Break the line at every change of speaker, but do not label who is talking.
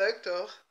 Leuk toch?